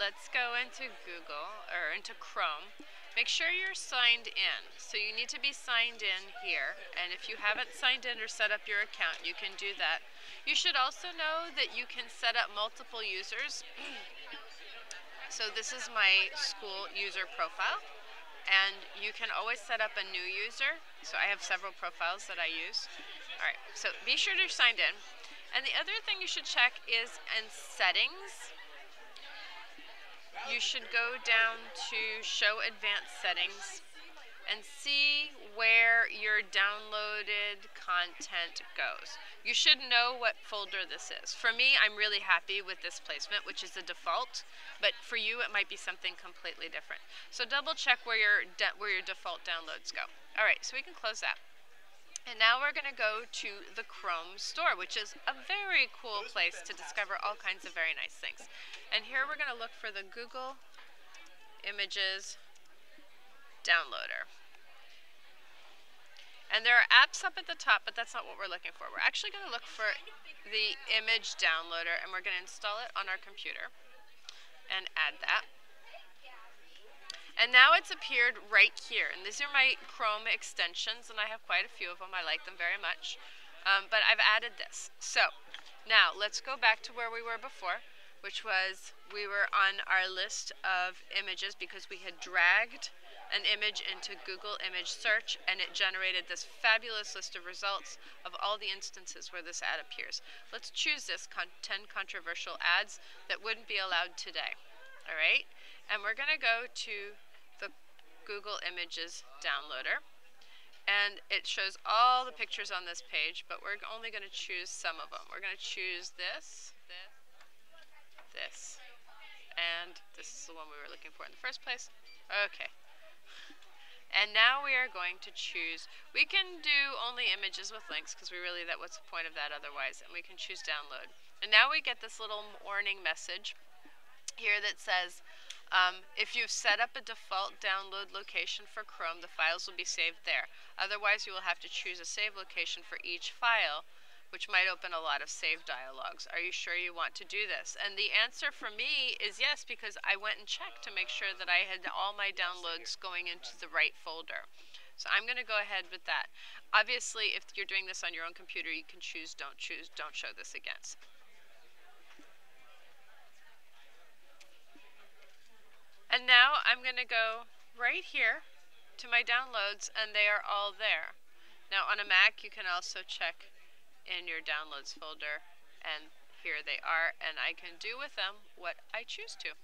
let's go into Google or into Chrome. Make sure you're signed in. So you need to be signed in here. And if you haven't signed in or set up your account, you can do that. You should also know that you can set up multiple users. so this is my school user profile. And you can always set up a new user. So I have several profiles that I use. All right, so be sure to sign in. And the other thing you should check is in settings you should go down to show advanced settings and see where your downloaded content goes. You should know what folder this is. For me, I'm really happy with this placement, which is the default, but for you, it might be something completely different. So double check where your, where your default downloads go. All right, so we can close that. And now we're going to go to the Chrome store, which is a very cool place to discover all kinds of very nice things. And here we're going to look for the Google Images downloader. And there are apps up at the top, but that's not what we're looking for. We're actually going to look for the image downloader, and we're going to install it on our computer and add that. And now it's appeared right here. And these are my Chrome extensions, and I have quite a few of them. I like them very much. Um, but I've added this. So now let's go back to where we were before, which was we were on our list of images because we had dragged an image into Google image search and it generated this fabulous list of results of all the instances where this ad appears. Let's choose this con 10 controversial ads that wouldn't be allowed today. All right? And we're going to go to Google Images downloader. And it shows all the pictures on this page, but we're only going to choose some of them. We're going to choose this, this, this, and this is the one we were looking for in the first place. Okay. And now we are going to choose, we can do only images with links because we really, that what's the point of that otherwise, and we can choose download. And now we get this little warning message here that says, um, if you've set up a default download location for Chrome, the files will be saved there. Otherwise, you will have to choose a save location for each file, which might open a lot of save dialogues. Are you sure you want to do this? And the answer for me is yes, because I went and checked to make sure that I had all my downloads going into the right folder. So I'm going to go ahead with that. Obviously, if you're doing this on your own computer, you can choose don't choose, don't show this against. Now I'm going to go right here to my downloads and they are all there. Now on a Mac you can also check in your downloads folder and here they are and I can do with them what I choose to.